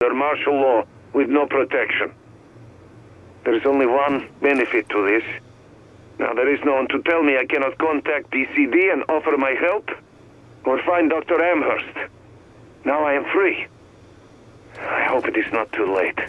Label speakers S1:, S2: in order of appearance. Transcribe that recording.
S1: under martial law with no protection. There is only one benefit to this. Now, there is no one to tell me I cannot contact DCD and offer my help, or find Dr. Amherst. Now I am free. I hope it is not too late.